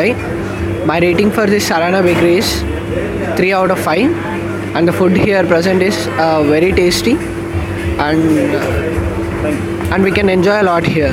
Right? My rating for this Sarena Bakery is 3 out of 5 and the food here present is uh, very tasty and uh, and we can enjoy a lot here.